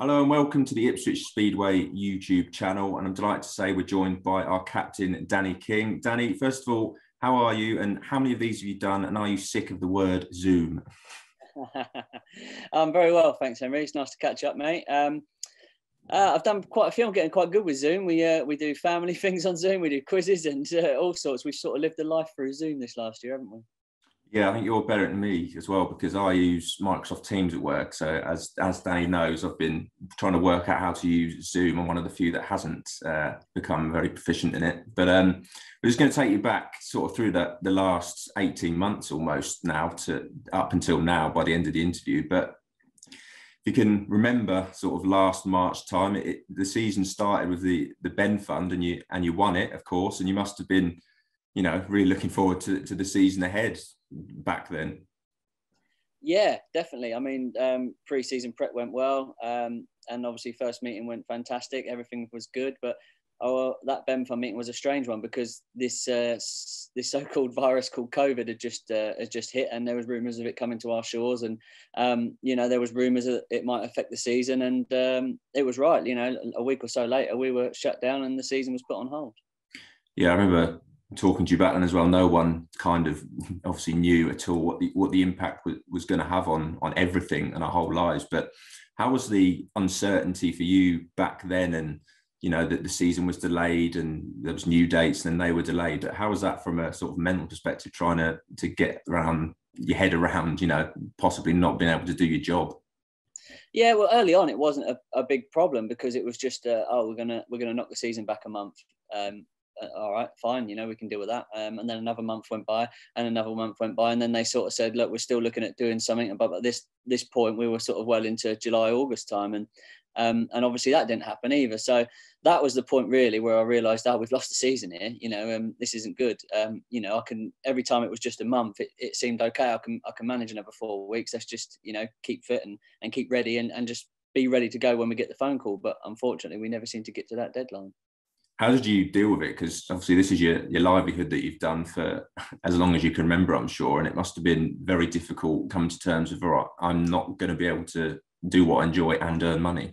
Hello and welcome to the Ipswich Speedway YouTube channel. And I'm delighted to say we're joined by our captain, Danny King. Danny, first of all, how are you and how many of these have you done? And are you sick of the word Zoom? I'm very well, thanks, Henry. It's nice to catch up, mate. Um, uh, I've done quite a few. I'm getting quite good with Zoom. We uh, we do family things on Zoom. We do quizzes and uh, all sorts. We've sort of lived a life through Zoom this last year, haven't we? Yeah, I think you're better than me as well because I use Microsoft Teams at work. So as as Danny knows, I've been trying to work out how to use Zoom. I'm one of the few that hasn't uh, become very proficient in it. But um, we're just going to take you back sort of through the the last 18 months almost now to up until now by the end of the interview. But if you can remember, sort of last March time, it, the season started with the the Ben Fund, and you and you won it, of course, and you must have been you know, really looking forward to, to the season ahead back then. Yeah, definitely. I mean, um, pre-season prep went well, um, and obviously first meeting went fantastic. Everything was good, but oh, that Benfund meeting was a strange one because this uh, this so-called virus called COVID had just uh, had just hit, and there was rumours of it coming to our shores, and um, you know there was rumours that it might affect the season, and um, it was right. You know, a week or so later, we were shut down, and the season was put on hold. Yeah, I remember talking to you about, and as well, no one kind of obviously knew at all what the what the impact was, was going to have on on everything and our whole lives. But how was the uncertainty for you back then? And you know that the season was delayed and there was new dates and they were delayed. How was that from a sort of mental perspective, trying to to get around your head around, you know, possibly not being able to do your job? Yeah, well, early on it wasn't a, a big problem because it was just, uh, oh, we're gonna we're gonna knock the season back a month. Um, all right, fine, you know, we can deal with that. Um, and then another month went by, and another month went by, and then they sort of said, look, we're still looking at doing something. But at this this point, we were sort of well into July, August time, and um, and obviously that didn't happen either. So that was the point really where I realised, oh, we've lost the season here. You know, um, this isn't good. Um, you know, I can every time it was just a month, it, it seemed okay. I can I can manage another four weeks. Let's just you know keep fit and and keep ready and and just be ready to go when we get the phone call. But unfortunately, we never seem to get to that deadline how did you deal with it? Because obviously this is your your livelihood that you've done for as long as you can remember, I'm sure, and it must have been very difficult coming to terms with, all right, I'm not going to be able to do what I enjoy and earn money.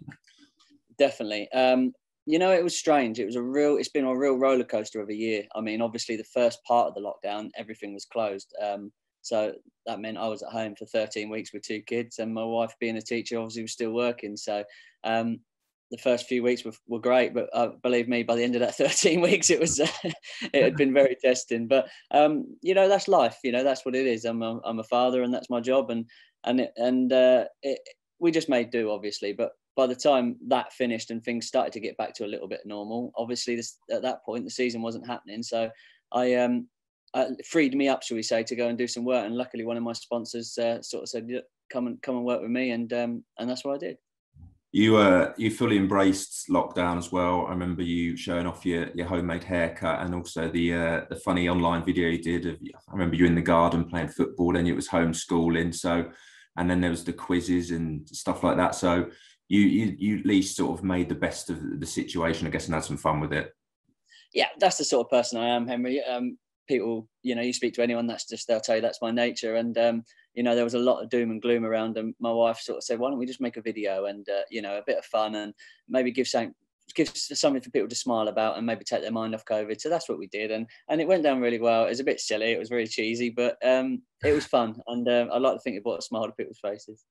Definitely. Um, you know, it was strange. It was a real. It's been a real roller coaster of a year. I mean, obviously the first part of the lockdown, everything was closed. Um, so that meant I was at home for 13 weeks with two kids, and my wife, being a teacher, obviously was still working. So um, the first few weeks were, were great, but uh, believe me, by the end of that 13 weeks, it was uh, it had been very testing. But um, you know, that's life. You know, that's what it is. I'm a, I'm a father, and that's my job. And and it, and uh, it, we just made do, obviously. But by the time that finished and things started to get back to a little bit normal, obviously this, at that point the season wasn't happening. So I um, uh, freed me up, shall we say, to go and do some work. And luckily, one of my sponsors uh, sort of said, "Come and come and work with me," and um, and that's what I did you uh you fully embraced lockdown as well. I remember you showing off your, your homemade haircut and also the uh, the funny online video you did of I remember you in the garden playing football. and it was homeschooling. So and then there was the quizzes and stuff like that. So you you you at least sort of made the best of the situation, I guess, and had some fun with it. Yeah, that's the sort of person I am, Henry. Um, people, you know, you speak to anyone, that's just they'll tell you that's my nature. And um, you know, there was a lot of doom and gloom around, and my wife sort of said, "Why don't we just make a video and uh, you know, a bit of fun and maybe give something." Give something for people to smile about and maybe take their mind off COVID. So that's what we did, and and it went down really well. It was a bit silly, it was very cheesy, but um, it was fun, and um, I like to think it brought a smile to people's faces.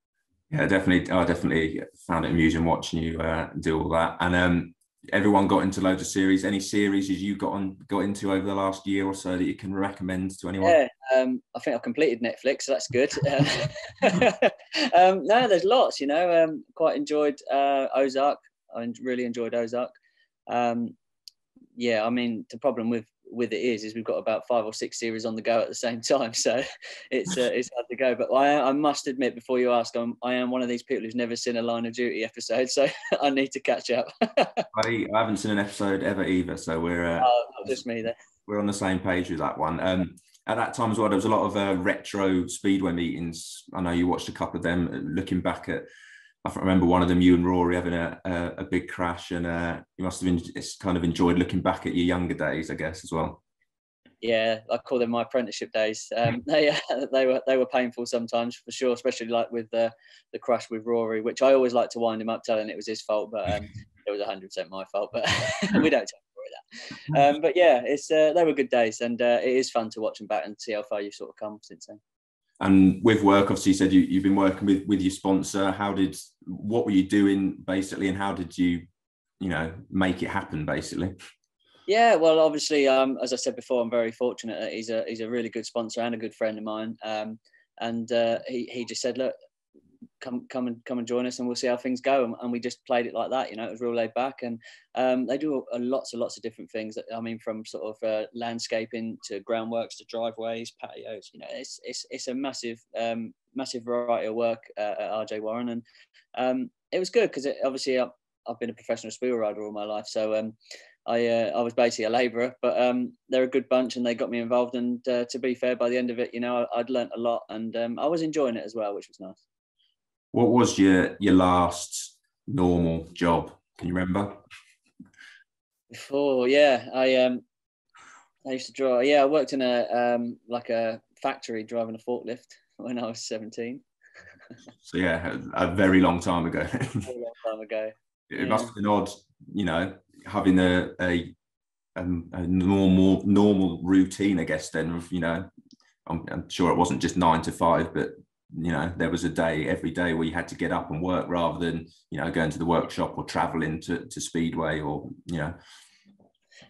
Yeah, definitely. I definitely found it amusing watching you uh, do all that. And um, everyone got into loads of series. Any series you got on got into over the last year or so that you can recommend to anyone? Yeah, um, I think I've completed Netflix, so that's good. um, no, there's lots. You know, um, quite enjoyed uh, Ozark. I really enjoyed Ozark. Um, yeah, I mean, the problem with with it is is we've got about five or six series on the go at the same time. So it's uh, it's hard to go. But I, I must admit before you ask I'm, I am one of these people who's never seen a line of duty episode. So I need to catch up. I, I haven't seen an episode ever either. So we're uh, oh, just me there we're on the same page with that one. Um, at that time as well there was a lot of uh, retro speedway meetings. I know you watched a couple of them uh, looking back at I remember one of them, you and Rory having a, a, a big crash, and uh, you must have been, kind of enjoyed looking back at your younger days, I guess, as well. yeah, I call them my apprenticeship days. Um, they they were they were painful sometimes for sure, especially like with the the crash with Rory, which I always like to wind him up telling it was his fault, but um, it was hundred percent my fault. But we don't talk about that. Um, but yeah, it's uh, they were good days, and uh, it is fun to watch them back and see how far you've sort of come since then. And with work, obviously, you said you, you've been working with with your sponsor. How did what were you doing basically, and how did you, you know, make it happen basically? Yeah, well, obviously, um, as I said before, I'm very fortunate that he's a he's a really good sponsor and a good friend of mine. Um, and uh, he he just said, look, come come and come and join us, and we'll see how things go. And, and we just played it like that. You know, it was real laid back, and um, they do a, a lots and lots of different things. I mean, from sort of uh, landscaping to groundworks to driveways, patios. You know, it's it's it's a massive um, massive variety of work uh, at RJ Warren, and um, it was good because obviously I've, I've been a professional speedway rider all my life, so um, I uh, I was basically a labourer, but um, they're a good bunch and they got me involved. And uh, to be fair, by the end of it, you know, I, would learnt a lot and um, I was enjoying it as well, which was nice. What was your your last normal job? Can you remember? Before, yeah, I um, I used to draw. Yeah, I worked in a um, like a factory driving a forklift when I was seventeen. so yeah, a very long time ago. a long time ago. It yeah. must have been odd, you know, having a, a a, normal normal routine, I guess. Then of you know, I'm, I'm, sure it wasn't just nine to five, but you know, there was a day every day where you had to get up and work rather than you know going to the workshop or traveling to, to Speedway or you know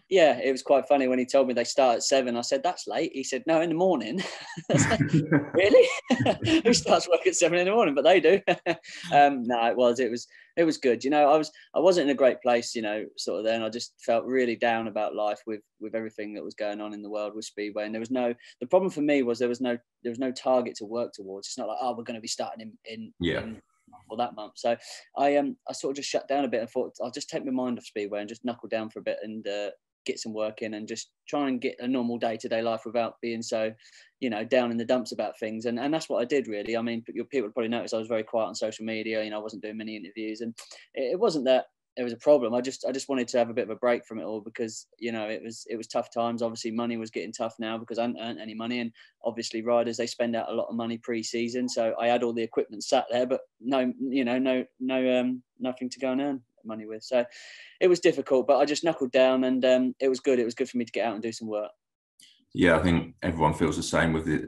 yeah, it was quite funny when he told me they start at seven. I said, that's late. He said, no, in the morning. like, really? Who starts work at seven in the morning? But they do. um, no, it was, it was, it was good. You know, I was, I wasn't in a great place, you know, sort of then I just felt really down about life with, with everything that was going on in the world with Speedway. And there was no, the problem for me was there was no, there was no target to work towards. It's not like, oh, we're going to be starting in, in, yeah. in for that month. So I um I sort of just shut down a bit and thought I'll just take my mind off Speedway and just knuckle down for a bit and uh, get some work in and just try and get a normal day to day life without being so, you know, down in the dumps about things. And and that's what I did really. I mean, people probably noticed I was very quiet on social media. You know, I wasn't doing many interviews, and it, it wasn't that it was a problem. I just I just wanted to have a bit of a break from it all because you know it was it was tough times. Obviously, money was getting tough now because I hadn't earned any money, and obviously riders they spend out a lot of money pre-season. So I had all the equipment sat there, but no you know no no um nothing to go and earn money with. So it was difficult, but I just knuckled down and um, it was good. It was good for me to get out and do some work. Yeah, I think everyone feels the same with it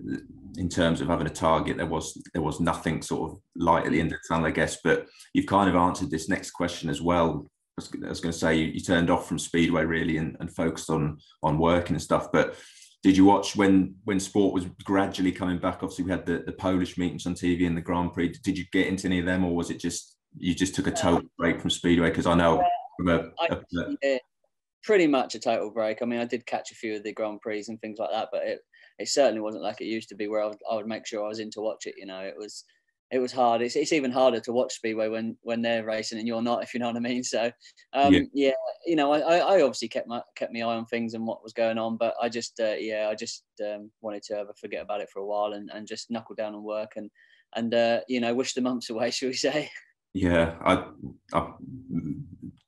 in terms of having a target. There was there was nothing sort of light at the end of the tunnel, I guess. But you've kind of answered this next question as well. I was, going to say you, you, turned off from speedway really and, and focused on on working and stuff. But did you watch when when sport was gradually coming back? Obviously, we had the, the Polish meetings on TV and the Grand Prix. Did you get into any of them, or was it just you just took a total break from speedway? Because I know from a, pretty much a total break. I mean, I did catch a few of the Grand Prix and things like that, but it it certainly wasn't like it used to be, where I would, I would make sure I was in to watch it. You know, it was it was hard. It's, it's even harder to watch speedway when when they're racing and you're not, if you know what I mean. So um, yeah. yeah. you know, I, I obviously kept my kept my eye on things and what was going on, but I just uh, yeah, I just um, wanted to have a forget about it for a while and, and just knuckle down and work and and uh, you know wish the months away, shall we say? Yeah, I, I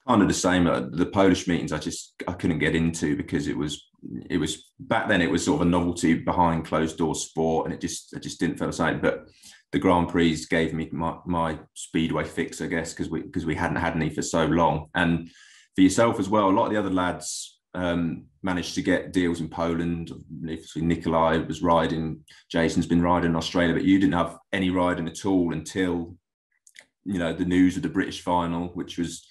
kind of the same. Uh, the Polish meetings, I just I couldn't get into because it was it was back then it was sort of a novelty behind closed door sport, and it just I just didn't feel the same. But the Grand Prix gave me my, my speedway fix, I guess, because we because we hadn't had any for so long. And for yourself as well, a lot of the other lads um, managed to get deals in Poland. Nikolai was riding, Jason's been riding in Australia, but you didn't have any riding at all until you know the news of the British final, which was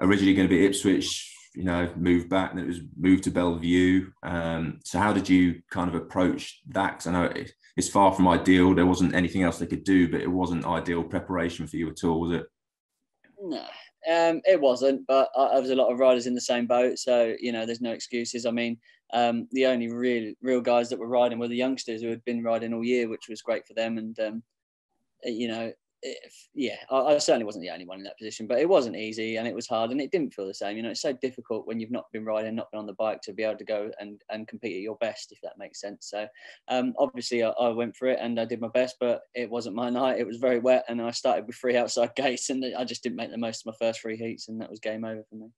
originally going to be Ipswich, you know, moved back and it was moved to Belle Vue. Um, so how did you kind of approach that? Because I know it, it's far from ideal. There wasn't anything else they could do, but it wasn't ideal preparation for you at all, was it? No, um, it wasn't. But I, was a lot of riders in the same boat, so you know, there's no excuses. I mean, um, the only real real guys that were riding were the youngsters who had been riding all year, which was great for them. And um, you know, if, yeah, I, I, certainly wasn't the only one in that position, but it wasn't easy and it was hard and it didn't feel the same. You know, it's so difficult when you've not been riding, not been on the bike to be able to go and, and compete at your best, if that makes sense. So um, obviously I, I, went for it and I did my best, but it wasn't my night. It was very wet and I started with three outside gates and I just didn't make the most of my first three heats and that was game over for me.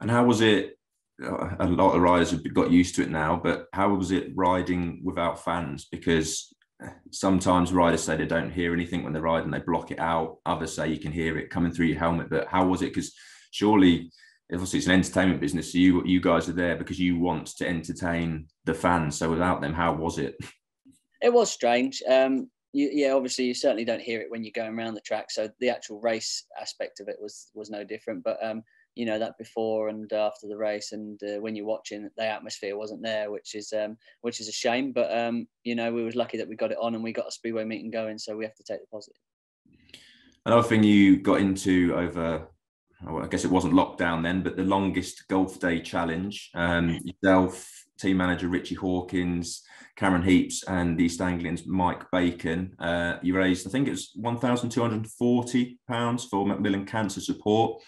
And how was it a lot of riders have got used to it now, but how was it riding without fans? Because sometimes riders say they don't hear anything when they're riding, they block it out. Others say you can hear it coming through your helmet. But how was it? Because surely, obviously, it's an entertainment business. So you you guys are there because you want to entertain the fans. So without them, how was it? It was strange. Um, you, yeah, obviously, you certainly don't hear it when you're going around the track. So the actual race aspect of it was was no different. But um, you know that before and after the race and uh, when you're watching the atmosphere wasn't there which is um, which is a shame but um, you know we was lucky that we got it on and we got a speedway meeting going so we have to take the positive. Another thing you got into over well, I guess it wasn't lockdown then but the longest golf day challenge um, yourself team manager Ritchie Hawkins Cameron Heaps and East Anglian's Mike Bacon uh, you raised I think it was 1240 pounds for Macmillan cancer support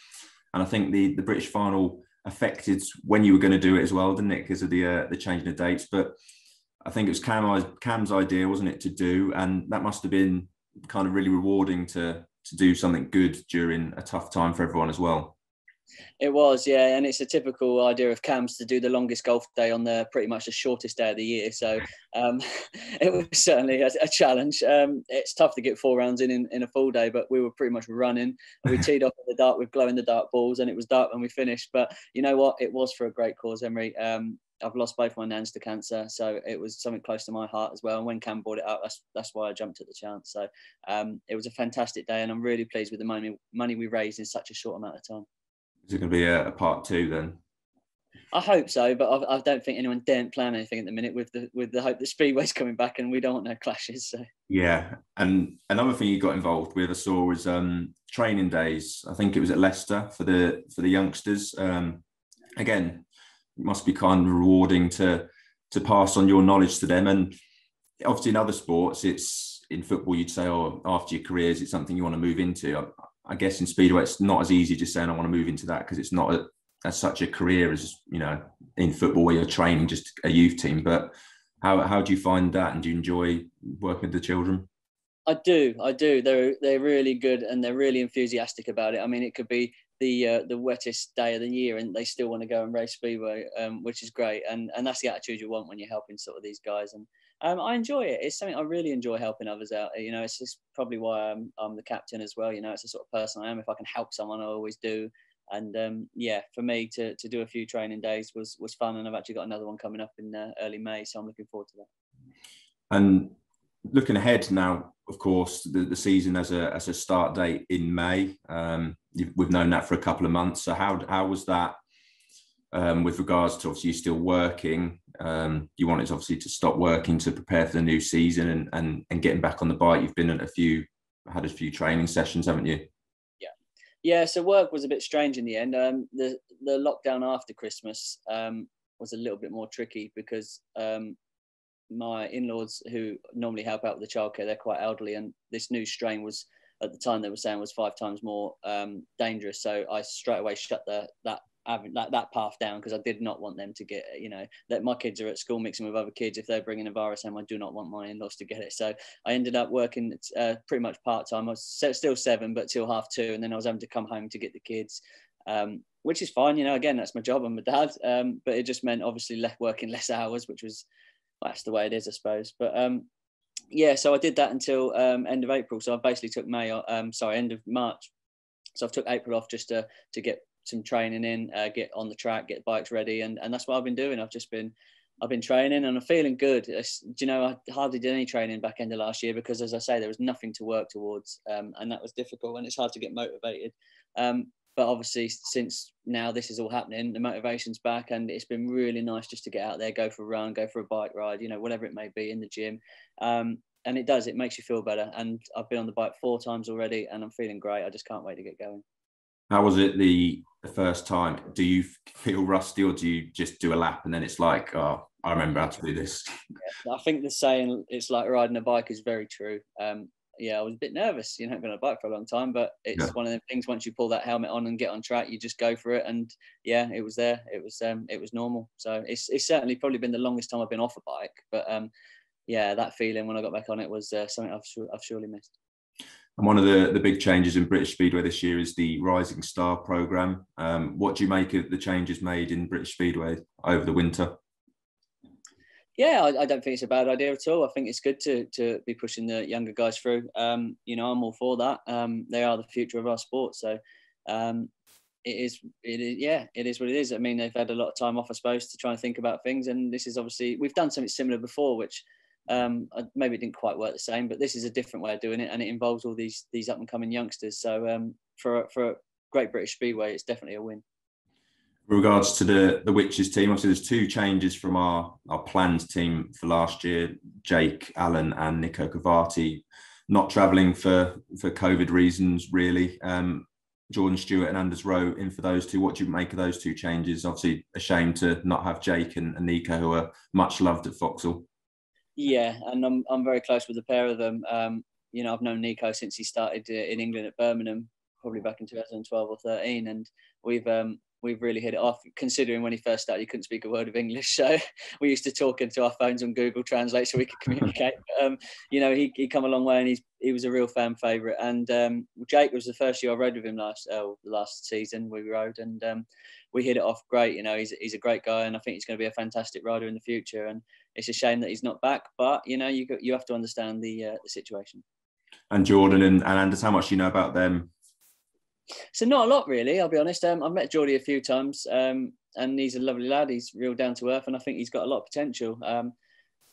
and I think the the British final affected when you were going to do it as well, didn't it? Because of the uh, the changing of dates. But I think it was Cam, Cam's idea, wasn't it, to do, and that must have been kind of really rewarding to to do something good during a tough time for everyone as well. It was, yeah, and it's a typical idea of Cam's to do the longest golf day on the pretty much the shortest day of the year. So um, it was certainly a, a challenge. Um, it's tough to get four rounds in, in, in a full day, but we were pretty much running. We teed off in the dark with glow in the dark balls, and it was dark when we finished. But you know what? It was for a great cause, Henry. Um, I've lost both my nans to cancer, so it was something close to my heart as well. And when Cam brought it up, that's that's why I jumped at the chance. So um, it was a fantastic day, and I'm really pleased with the money money we raised in such a short amount of time. Is it going to be a, a part two then? I hope so, but I, I, don't think anyone daren't plan anything at the minute with the with the hope that Speedway's coming back and we don't want no clashes. So yeah, and another thing you got involved with I saw was um, training days. I think it was at Leicester for the for the youngsters. Um, again, it must be kind of rewarding to to pass on your knowledge to them. And obviously in other sports, it's in football you'd say, oh, after your careers, it's something you want to move into. I guess in speedway it's not as easy just saying I want to move into that because it's not a, as such a career as you know in football where you're training just a youth team. But how how do you find that, and do you enjoy working with the children? I do, I do. They're they're really good and they're really enthusiastic about it. I mean, it could be the uh, the wettest day of the year and they still want to go and race speedway, um, which is great. And and that's the attitude you want when you're helping sort of these guys. And um, I enjoy it. It's something I really enjoy helping others out. You know, it's just probably why I'm, I'm the captain as well. You know, it's the sort of person I am. If I can help someone, I always do. And um, yeah, for me to, to do a few training days was was fun, and I've actually got another one coming up in uh, early May, so I'm looking forward to that. And looking ahead now, of course, the, the season as a as a start date in May. Um, we've known that for a couple of months. So how how was that um, with regards to obviously still working? Um, you wanted obviously to stop working to prepare for the new season and, and and getting back on the bike. You've been at a few had a few training sessions, haven't you? Yeah, yeah. So work was a bit strange in the end. Um, the the lockdown after Christmas um, was a little bit more tricky because um, my in-laws who normally help out with the childcare, they're quite elderly, and this new strain was at the time they were saying was five times more um, dangerous. So I straight away shut the that that, that path down because I did not want them to get, you know, that my kids are at school mixing with other kids. If they're bringing a virus home, I do not want my in-laws to get it. So I ended up working uh, pretty much part time. I was still seven, but till half two, and then I was having to come home to get the kids, um, which is fine. You know, again, that's my job. I'm a dad, um, but it just meant obviously left working less hours, which was well, that's the way it is, I suppose. But um, yeah, so I did that until um, end of April. So I basically took May, um, sorry, end of March. So I've took April off just to to get some training in, uh, get on the track, get bikes ready, and and that's what I've been doing. I've just been I've been training and I'm feeling good. It's, you know, I hardly did any training back end of last year because, as I say, there was nothing to work towards, um, and that was difficult and it's hard to get motivated. Um, but obviously, since now this is all happening, the motivation's back, and it's been really nice just to get out there, go for a run, go for a bike ride, you know, whatever it may be in the gym. Um, and it does, it makes you feel better. And I've been on the bike four times already, and I'm feeling great. I just can't wait to get going. How was it the the first time? Do you feel rusty, or do you just do a lap and then it's like, oh, I remember how to do this? Yeah, I think the saying "it's like riding a bike" is very true. Um, yeah, I was a bit nervous. You know, I've been on a bike for a long time, but it's yeah. one of the things. Once you pull that helmet on and get on track, you just go for it. And yeah, it was there. It was um, it was normal. So it's it's certainly probably been the longest time I've been off a bike. But um, yeah, that feeling when I got back on it was uh, something I've I've surely missed. And one of the, the big changes in British Speedway this year is the Rising Star program. Um, what do you make of the changes made in British Speedway over the winter? Yeah, I, I, don't think it's a bad idea at all. I think it's good to to be pushing the younger guys through. Um, you know, I'm all for that. Um, they are the future of our sport, so um, it is. It is. Yeah, it is what it is. I mean, they've had a lot of time off, I suppose, to try and think about things, and this is obviously we've done something similar before, which um, maybe it didn't quite work the same, but this is a different way of doing it, and it involves all these these up and coming youngsters. So um, for for Great British Speedway, it's definitely a win. With regards to the the Witches team, obviously there's two changes from our our planned team for last year. Jake Allen and Nico Covatti not travelling for for COVID reasons, really. Um, Jordan Stewart and Anders Rowe in for those two. What do you make of those two changes? Obviously, a shame to not have Jake and, and Nico, who are much loved at Foxhall. Yeah, and I'm I'm very close with the pair of them. Um, you know, I've known Nico since he started uh, in England at Birmingham, probably back in 2012 or 13, and we've um, we've really hit it off. Considering when he first started, he couldn't speak a word of English, so we used to talk into our phones on Google Translate so we could communicate. um, you know, he he come a long way, and he's he was a real fan favourite. And um, Jake was the first year I rode with him last uh, last season. We rode, and um, we hit it off great. You know, he's he's a great guy, and I think he's going to be a fantastic rider in the future. And it's a shame that he's not back, but you know, you you have to understand the uh, the situation. And Jordan and, and Anders, how much do you know about them? So not a lot, really. I'll be honest. Um, I've met Geordie a few times, um, and he's a lovely lad. He's real down to earth, and I think he's got a lot of potential. Um,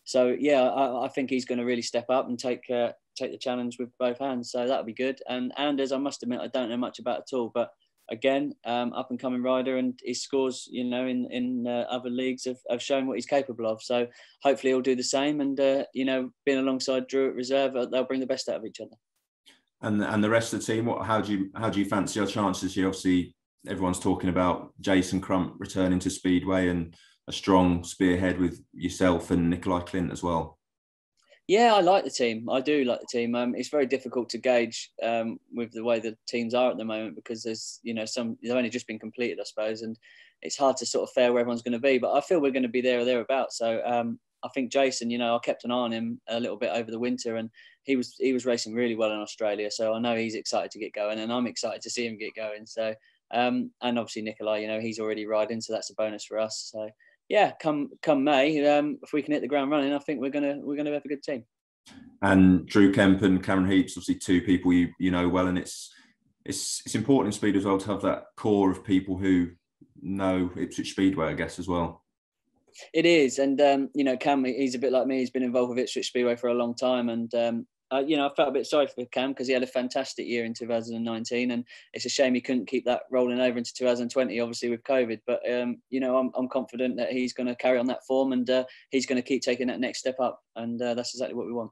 so yeah, I, I, think he's going to really step up and take uh, take the challenge with both hands. So that'll be good. And Anders, I must admit, I don't know much about at all, but again, um, up and coming rider, and his scores, you know, in in uh, other leagues have, have shown what he's capable of. So hopefully he'll do the same, and uh, you know, being alongside Drew at reserve, uh, they'll bring the best out of each other. And and the rest of the team, what how do you how do you fancy your chances here? Obviously, everyone's talking about Jason Crump returning to Speedway and a strong spearhead with yourself and Nikolai Klindt as well. Yeah, I like the team. I do like the team. Um, it's very difficult to gauge um, with the way the teams are at the moment because there's, you know, some they've only just been completed, I suppose, and it's hard to sort of fair where everyone's going to be. But I feel we're going to be there or thereabouts. So um, I think Jason, you know, I kept an eye on him a little bit over the winter, and he was he was racing really well in Australia. So I know he's excited to get going, and I'm excited to see him get going. So um, and obviously Nikolai, you know, he's already riding, so that's a bonus for us. So yeah, come come May, um, if we can hit the ground running, I think we're gonna we're gonna have a good team. And Drew Kemp and Cameron Heaps, obviously two people you you know well, and it's it's it's important in speed as well to have that core of people who know Ipswich Speedway, I guess, as well. It is, and um, you know, Cam, he's a bit like me. He's been involved with Ipswich Speedway for a long time, and um, uh, you know, I felt a bit sorry for Cam because he had a fantastic year in 2019, and it's a shame he couldn't keep that rolling over into 2020, obviously with COVID. But um, you know, I'm, I'm confident that he's going to carry on that form, and uh, he's going to keep taking that next step up, and uh, that's exactly what we want.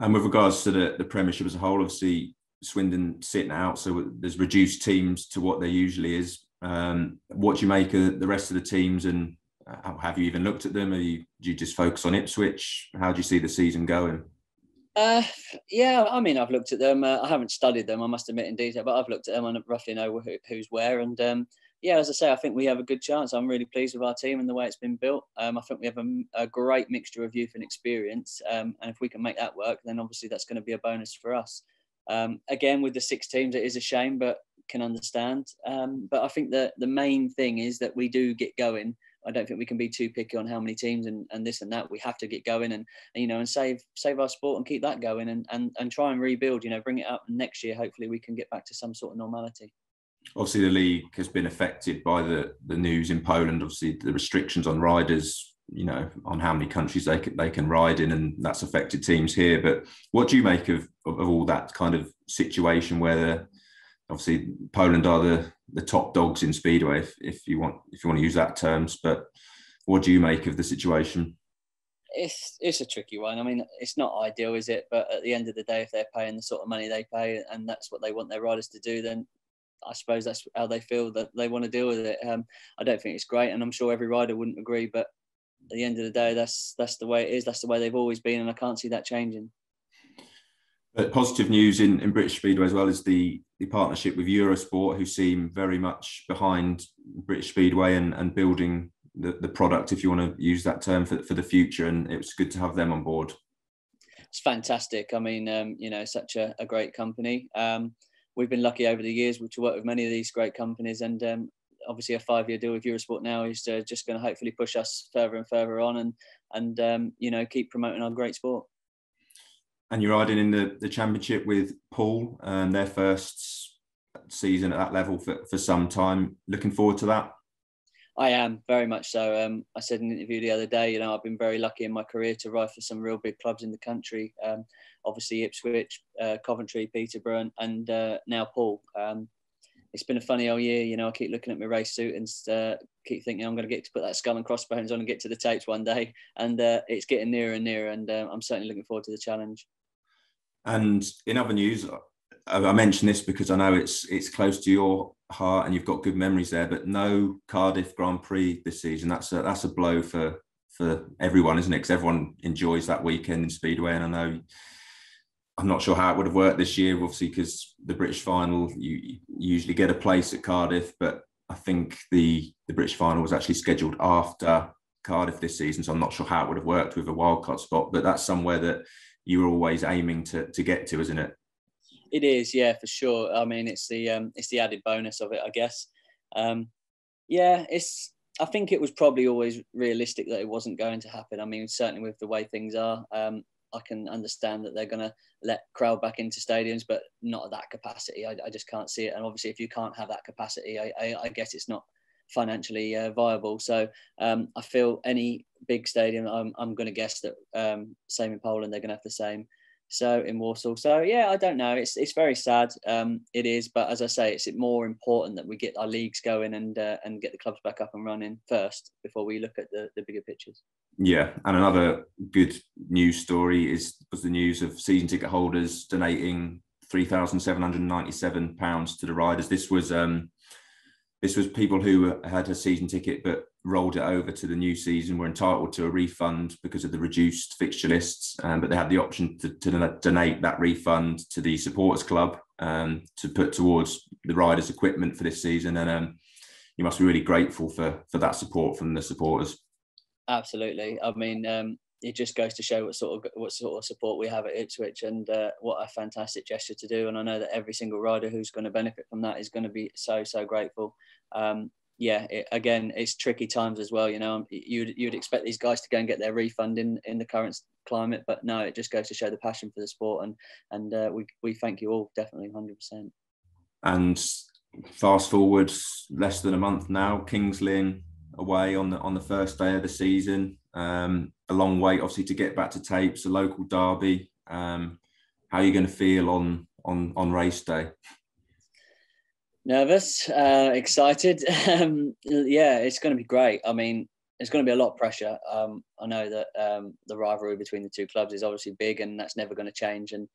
And with regards to the, the Premiership as a whole, obviously Swindon sitting out, so there's reduced teams to what there usually is. Um, what do you make of the rest of the teams, and uh, have you even looked at them? Are you, do you just focus on Ipswich? How do you see the season going? Uh, yeah, I mean, I've looked at them. Uh, I haven't studied them, I must admit, in detail, but I've looked at them and roughly know who, who's where. And um, yeah, as I say, I think we have a good chance. I'm really pleased with our team and the way it's been built. Um, I think we have a, a, great mixture of youth and experience. Um, and if we can make that work, then obviously that's going to be a bonus for us. Um, again, with the six teams, it is a shame, but can understand. Um, but I think that the main thing is that we do get going I don't think we can be too picky on how many teams and, and this and that. We have to get going and, you know and save save our sport and keep that going and, and and try and rebuild. You know, bring it up next year. Hopefully, we can get back to some sort of normality. Obviously, the league has been affected by the the news in Poland. Obviously, the restrictions on riders. You know, on how many countries they can, they can ride in, and that's affected teams here. But what do you make of, of, of all that kind of situation where the obviously Poland are the the top dogs in speedway, if, if you want if you want to use that terms. But what do you make of the situation? It's it's a tricky one. I mean, it's not ideal, is it? But at the end of the day, if they're paying the sort of money they pay, and that's what they want their riders to do, then I suppose that's how they feel that they want to deal with it. Um, I don't think it's great, and I'm sure every rider wouldn't agree. But at the end of the day, that's that's the way it is. That's the way they've always been, and I can't see that changing. But positive news in, in British Speedway as well is the, the partnership with Eurosport, who seem very much behind British Speedway and, and building the, the product, if you want to use that term, for, for the future. And it was good to have them on board. it's fantastic. I mean, um, you know, such a, a great company. Um, we've been lucky over the years to work with many of these great companies, and um, obviously a five-year deal with Eurosport now is uh, just going to hopefully push us further and further on, and and um, you know keep promoting our great sport. And you're riding in the, the championship with Poole, and um, their first season at that level for, for some time. Looking forward to that. I am very much so. Um, I said in an interview the other day, you know, I've been very lucky in my career to ride for some real big clubs in the country. Um, obviously Ipswich, uh, Coventry, Peterborough, and, uh, now Poole. Um, it's been a funny old year. You know, I keep looking at my race suit and uh, keep thinking I'm going to get to put that skull and crossbones on and get to the tapes one day. And uh, it's getting nearer and nearer. And uh, I'm certainly looking forward to the challenge. And in other news, I mention this because I know it's it's close to your heart and you've got good memories there. But no Cardiff Grand Prix this season. That's a that's a blow for for everyone, isn't it? Because everyone enjoys that weekend in Speedway, and I know I'm not sure how it would have worked this year, obviously, because the British final you, you, usually get a place at Cardiff, but I think the the British final was actually scheduled after Cardiff this season, so I'm not sure how it would have worked with a wildcard spot. But that's somewhere that you're always aiming to to get to, isn't it? It is, yeah, for sure. I mean, it's the um, it's the added bonus of it, I guess. Um, yeah, it's. I think it was probably always realistic that it wasn't going to happen. I mean, certainly with the way things are, um, I can understand that they're going to let crowd back into stadiums, but not at that capacity. I, I, just can't see it. And obviously, if you can't have that capacity, I, I, I guess it's not financially uh, viable. So um, I feel any big stadium, I'm, I'm going to guess that um, same in Poland, they're going to have the same so in Warsaw. So yeah, I don't know. It's it's very sad. Um, it is, but as I say, it's more important that we get our leagues going and uh, and get the clubs back up and running first before we look at the, the bigger pictures. Yeah, and another good news story is was the news of season ticket holders donating three thousand seven hundred ninety seven pounds to the riders. This was um, this was people who had a season ticket but rolled it over to the new season were entitled to a refund because of the reduced fixture lists, um, but they had the option to, to, donate that refund to the supporters club um, to put towards the riders' equipment for this season. And um, you must be really grateful for for that support from the supporters. Absolutely. I mean, um, it just goes to show what sort of what sort of support we have at Ipswich and uh, what a fantastic gesture to do. And I know that every single rider who's going to benefit from that is going to be so so grateful. Um, yeah, it, again, it's tricky times as well. You know, you'd you'd expect these guys to go and get their refund in in the current climate, but no, it just goes to show the passion for the sport. And and uh, we we thank you all definitely, hundred percent. And fast forward less than a month now, Kings Lynn away on the on the first day of the season. Um, a long wait, obviously, to get back to tapes. A local derby. Um, how are you going to feel on on on race day? Nervous, uh, excited. Um, yeah, it's going to be great. I mean, it's going to be a lot of pressure. Um, I know that um, the rivalry between the two clubs is obviously big, and that's never going to change. And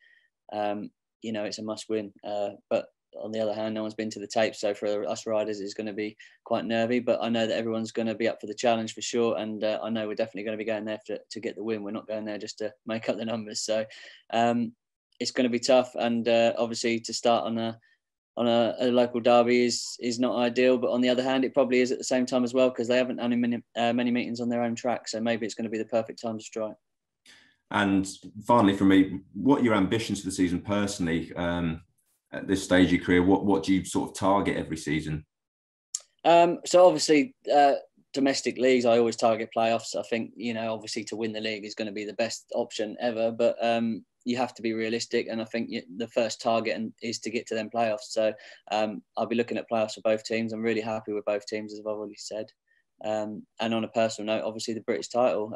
um, you know, it's a must-win. Uh, but on the other hand, no one's been to the tape, so for us riders, it's going to be quite nervy. But I know that everyone's going to be up for the challenge for sure, and uh, I know we're definitely going to be going there to, to get the win. We're not going there just to make up the numbers. So um, it's going to be tough, and uh, obviously to start on a on a, a, local derby is is not ideal. But on the other hand, it probably is at the same time as well because they haven't had many uh, many meetings on their own track. So maybe it's going to be the perfect time to strike. And finally, for me, what are your ambitions for the season personally? Um, at this stage of your career, what what do you sort of target every season? Um, so obviously, uh, domestic leagues, I always target playoffs. I think you know, obviously, to win the league is going to be the best option ever. But um, you have to be realistic, and I think the first target is to get to them playoffs. So um, I'll be looking at playoffs for both teams. I'm really happy with both teams, as I've already said. Um, and on a personal note, obviously the British title.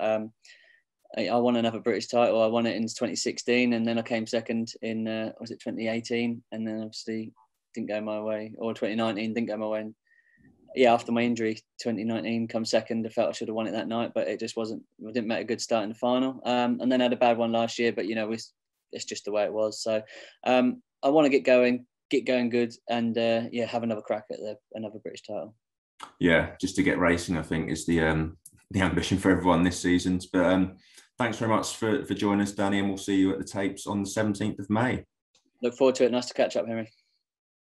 I won another British title. I won it in 2016, and then I came second in uh, was it 2018, and then obviously didn't go my way, or 2019 didn't go my way. And yeah, after my injury, 2019 come second. I felt I should have won it that night, but it just wasn't. I didn't make a good start in the final, um, and then I had a bad one last year. But you know, it's just the way it was. So um, I want to get going, get going good, and uh, yeah, have another crack at the another British title. Yeah, just to get racing, I think is the um, the ambition for everyone this season. But um, thanks very much for for joining us, Danny, and we'll see you at the tapes on the seventeenth of May. Look forward to it. Nice to catch up, Henry.